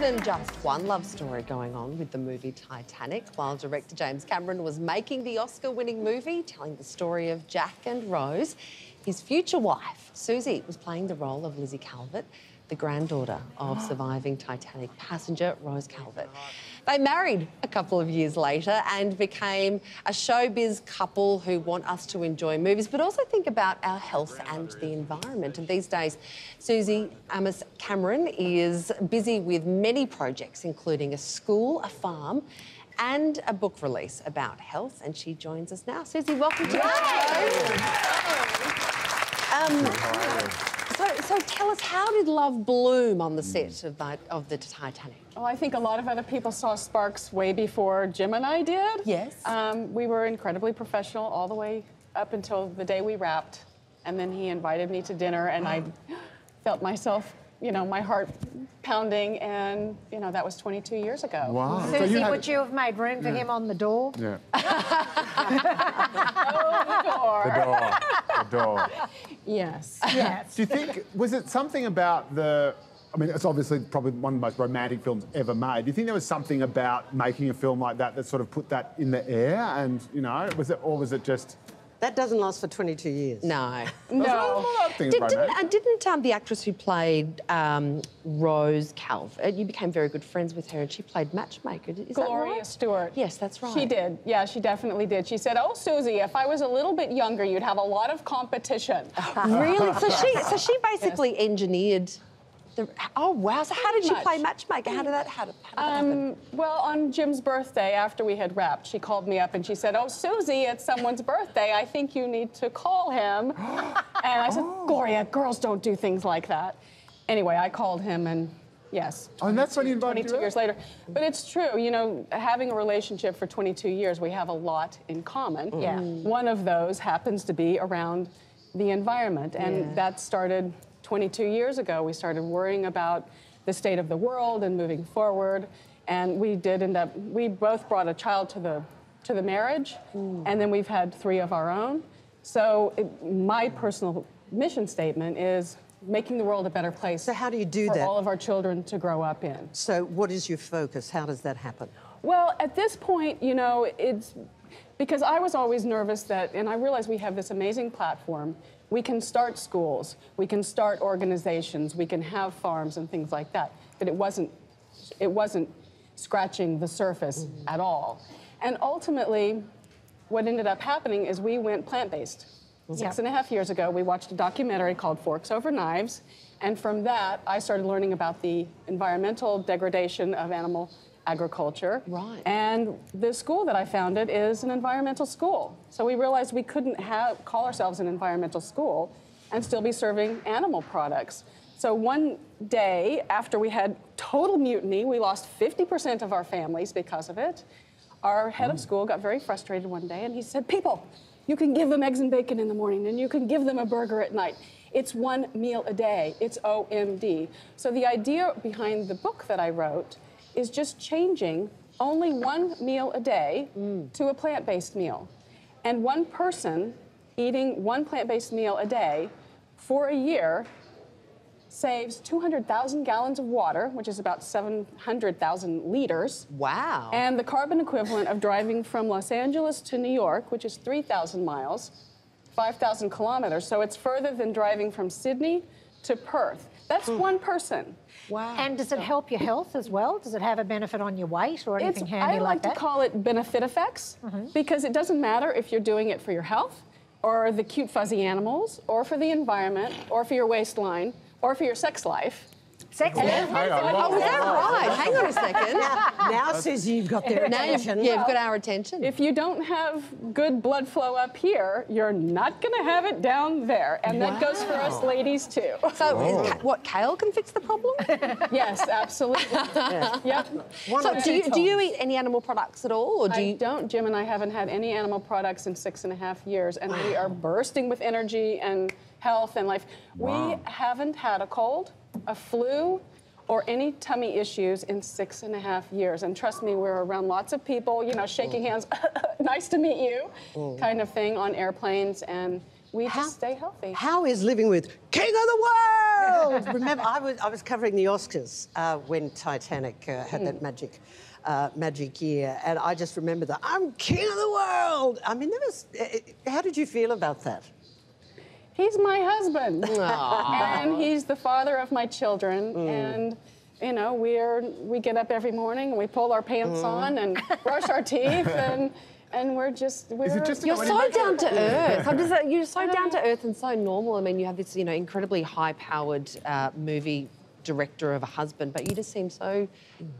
than just one love story going on with the movie Titanic. While director James Cameron was making the Oscar winning movie, telling the story of Jack and Rose, his future wife, Suzy, was playing the role of Lizzie Calvert, the granddaughter of surviving Titanic passenger Rose Calvert. They married a couple of years later and became a showbiz couple who want us to enjoy movies, but also think about our health and the environment. And these days, Suzy Amis Cameron is busy with many projects, including a school, a farm, and a book release about health. And she joins us now. Suzy, welcome to the show. Um, so, so tell us, how did love bloom on the set of the, of the Titanic? Well, I think a lot of other people saw sparks way before Jim and I did. Yes. Um, we were incredibly professional all the way up until the day we wrapped. And then he invited me to dinner, and I felt myself, you know, my heart pounding. And, you know, that was 22 years ago. Wow. So Suzy, you had- would you have made room for him on the door? Yeah. Oh, the door. The door. The door. Yes. Yes. Do you think was it something about the? I mean, it's obviously probably one of the most romantic films ever made. Do you think there was something about making a film like that that sort of put that in the air? And you know, was it or was it just? That doesn't last for 22 years. No. No. Well, I think Did, it's didn't romantic. uh, didn't um, the actress who played um, Rose Calvert, you became very good friends with her and she played Matchmaker. Is that Gloria right? Stuart. Yes, that's right. She did. Yeah, she definitely did. She said, "Oh, Suzy, if I was a little bit younger, you'd have a lot of competition." Really? So she, so she basically engineered the. Oh wow! So how did she Pretty play. Matchmaker? How did that? How did, how did that happen? Um, well, on Jim's birthday, after we had wrapped, she called me up and she said, "Oh, Suzy, it's someone's birthday. I think you need to call him." and I said, "Gloria, girls don't do things like that." Anyway, I called him and. Yes. Oh, and that's when he invited 22 out? years later. But it's true, you know, having a relationship for 22 years, we have a lot in common. Yeah. One of those happens to be around the environment. And Yeah. that started 22 years ago. We started worrying about the state of the world and moving forward. And we did end up, we both brought a child to the, to the marriage, hmm. and then we've had three of our own. So it, my personal mission statement is making the world a better place So how do you do for that? all of our children to grow up in. So, what is your focus? How does that happen? Well, at this point, you know, it's because I was always nervous that, and I realize we have this amazing platform. We can start schools, we can start organizations, we can have farms and things like that. But it wasn't, it wasn't scratching the surface mm-hmm. at all. And ultimately, what ended up happening is we went plant-based. Mm-hmm. Six and a half years ago, we watched a documentary called Forks Over Knives, and from that, I started learning about the environmental degradation of animal agriculture. Right. And the school that I founded is an environmental school. So we realized we couldn't have, call ourselves an environmental school and still be serving animal products. So one day after we had total mutiny, we lost 50% of our families because of it. Our head of hmm. school got very frustrated one day and he said, People, you can give them eggs and bacon in the morning and you can give them a burger at night. It's one meal a day. It's OMD. So the idea behind the book that I wrote is just changing only one meal a day mm. to a plant based meal. And one person eating one plant based meal a day for a year saves 200,000 gallons of water, which is about 700,000 liters. Wow. And the carbon equivalent of driving from Los Angeles to New York, which is 3,000 miles, 5,000 kilometers. So it's further than driving from Sydney to Perth. That's hmm. one person. wow. And does it help your health as well? Does it have a benefit on your weight or It's, anything handy I like, that? to call it benefit effects mm-hmm. because it doesn't matter if you're doing it for your health or the cute fuzzy animals or for the environment or for your waistline or for your sex life. Sex Hang on, oh, was that oh, right? Hang on a second. Now, Suzy, you've got their now you've, attention. yeah, you've got our attention. If you don't have good blood flow up here, you're not going to have it down there. And that goes for us ladies too. so, Oh. is, what kale can fix the problem? yes, absolutely. Yep. One so, do you, do you eat any animal products at all, or do I you? don't. Jim and I haven't had any animal products in six and a half years, and we are bursting with energy and health and life. Wow. We haven't had a cold, a flu, or any tummy issues in six and a half years. And trust me, we're around lots of people, you know, shaking hands, nice to meet you, kind of thing on airplanes, and we How- just stay healthy. How is living with King of the World? Remember, I was, I was covering the Oscars uh, when Titanic uh, had that magic. Uh, magic year, and I just remember that I'm king of the world. I mean, there was. Uh, how did you feel about that? He's my husband, and he's the father of my children, and you know, we're we get up every morning and we pull our pants on and brush our teeth and and we're just we're just You're so down to earth. I'm just, you're so down to earth and so normal. I mean, you have this, you know, incredibly high-powered uh, movie director of a husband, but you just seem so,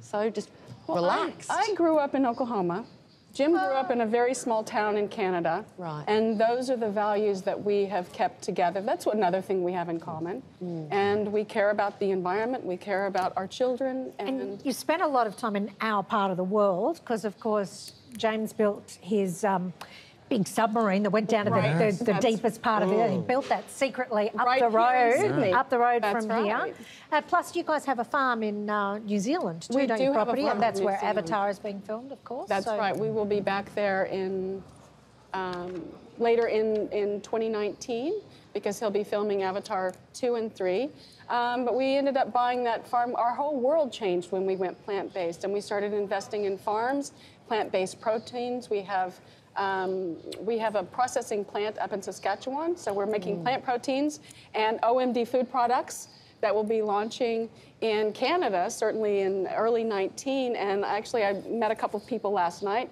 so just Well, I- relaxed. I, grew up in Oklahoma. Jim grew up in a very small town in Canada. Right. And those are the values that we have kept together. That's what another thing we have in common. Mm. And we care about the environment, we care about our children, and, And you spent a lot of time in our part of the world because, of course, James built his um, big submarine that went down to the, the, the deepest part of it. He built that secretly up Right the road, up the road That's from right. here. Uh, plus, you guys have a farm in uh, New Zealand too, We don't do you? Property, and that's where Zealand. Avatar is being filmed, of course. that's so- right. We will be back there in um, later in, in 2019 because he'll be filming Avatar 2 and 3. Um, but we ended up buying that farm. Our whole world changed when we went plant based and we started investing in farms, plant based proteins. We have um, we have a processing plant up in Saskatchewan, so we're making plant proteins and OMD food products that will be launching in Canada, certainly in early 19. And actually, I met a couple of people last night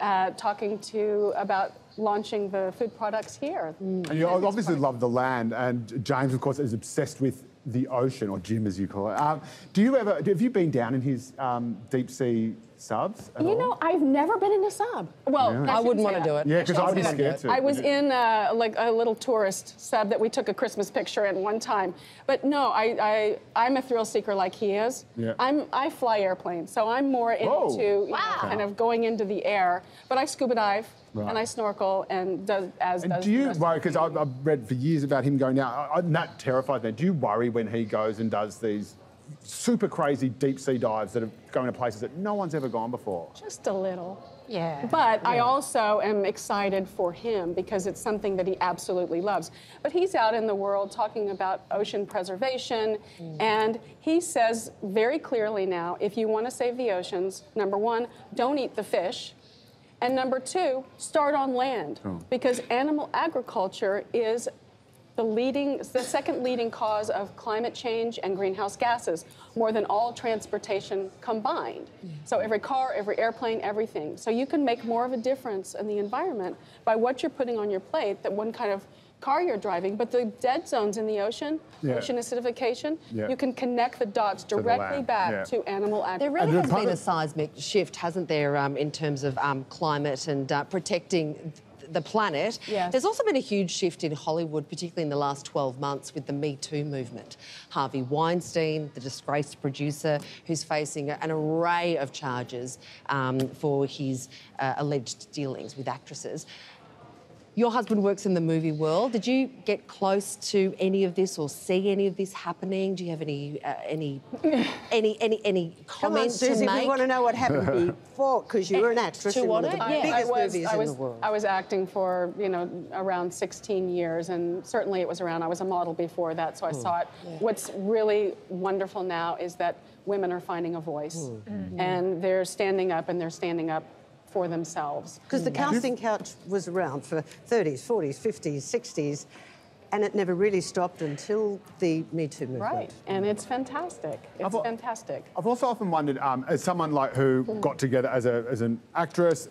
uh, talking to about launching the food products here. And you obviously love the land, and James, of course, is obsessed with the ocean, or Jim, as you call it. Um, do you ever? Have you been down in his um, deep sea subs? at You all? know, I've never been in a sub. Well, Yeah. I, I wouldn't want to do it. Yeah, because I'd be scared that. to. I was in uh, like a little tourist sub that we took a Christmas picture in one time. But no, I, I I'm a thrill seeker like he is. Yeah. I'm I fly airplanes, so I'm more into Whoa. you know, kind of going into the air. But I scuba dive Right. and I snorkel and does as And does do the you rest worry? Because I've, I've read for years about him going down, I- I- and that terrifies me. Do you worry when he goes and does these super crazy deep sea dives that are going to places that no one's ever gone before? Just a little. Yeah. But I also am excited for him because it's something that he absolutely loves. But he's out in the world talking about ocean preservation, mm. and he says very clearly now if you want to save the oceans, number one, don't eat the fish. And number two, start on land oh. because animal agriculture is the leading, the second leading cause of climate change and greenhouse gases, more than all transportation combined. So every car, every airplane, everything. So you can make more of a difference in the environment by what you're putting on your plate than one kind of car you're driving. But the dead zones in the ocean, Yeah. ocean acidification, Yeah. you can connect the dots the directly land, back yeah. to animal activity. There really has been a seismic shift, hasn't there, um, in terms of um, climate and uh, protecting th- the planet. Yes. There's also been a huge shift in Hollywood, particularly in the last 12 months, with the Me Too movement. Harvey Weinstein, the disgraced producer, who's facing an array of charges um, for his uh, alleged dealings with actresses. Your husband works in the movie world. Did you get close to any of this or see any of this happening? Do you have any uh, any any any any Come on, comments Suzy, to make? we want to know what happened before because you were an actress To in one of the yeah. biggest I was, movies I in the world. I was acting for, you know, around 16 years, and certainly it was around, I was a model before that, so I hmm. saw it. What's really wonderful now is that women are finding a voice, hmm. Hmm. and they're standing up, and they're standing up for themselves. Because the casting couch was around for 30s, 40s, 50s, 60s, and it never really stopped until the Me Too movement. Right, and it's fantastic. It's I've fantastic. I've also often wondered, um, as someone like who got together as, a, as an actress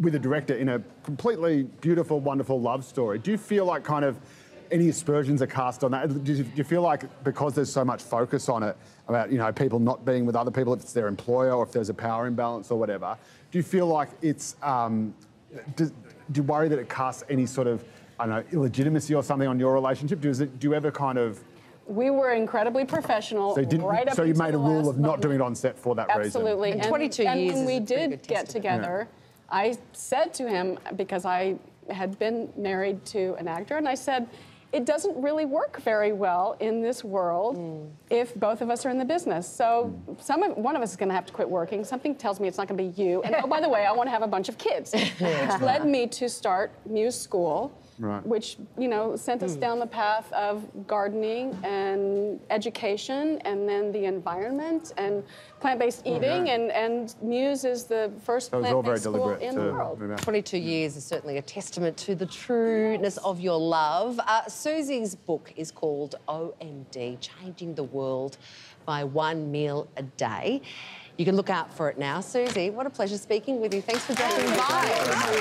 with a director in a completely beautiful, wonderful love story, do you feel like kind of any aspersions are cast on that? Do you, do you feel like because there's so much focus on it about you know people not being with other people, if it's their employer or if there's a power imbalance or whatever, do you feel like it's um, do, do you worry that it casts any sort of I don't know illegitimacy or something on your relationship? Do, is it, do you ever kind of We were incredibly professional. so you, didn't, right up so you made a rule of not doing it on set for that reason? Absolutely. And 22 and years when is we did get testament. together, I said to him because I had been married to an actor, and I said, "It doesn't really work very well in this world Mm. if both of us are in the business. So some of, one of us is going to have to quit working. Something tells me it's not going to be you. And oh, by the way, I want to have a bunch of kids, which led me to start Muse School." Right. which you know sent us down the path of gardening and education, and then the environment and plant-based eating. And and Muse is the first So it was all very plant-based school in the world. do that. 22 years is certainly a testament to the trueness of your love. Uh, Suzy's book is called OMD Changing the World by One Meal a Day. You can look out for it now. Susie, what a pleasure speaking with you. Thanks for dropping by.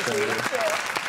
Thank you.